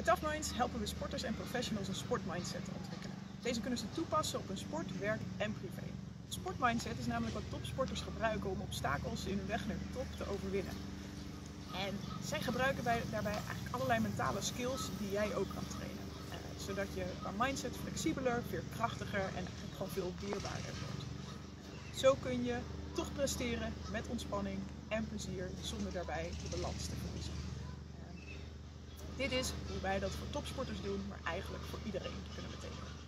Bij Tough Minds helpen we sporters en professionals een sportmindset te ontwikkelen. Deze kunnen ze toepassen op hun sport, werk en privé. Sportmindset is namelijk wat topsporters gebruiken om obstakels in hun weg naar de top te overwinnen. En zij gebruiken bij, daarbij eigenlijk allerlei mentale skills die jij ook kan trainen. Eh, zodat je qua mindset flexibeler, veerkrachtiger en eigenlijk gewoon veel weerbaarder wordt. Zo kun je toch presteren met ontspanning en plezier zonder daarbij de balans te verliezen. Dit is hoe wij dat voor topsporters doen, maar eigenlijk voor iedereen kunnen betekenen.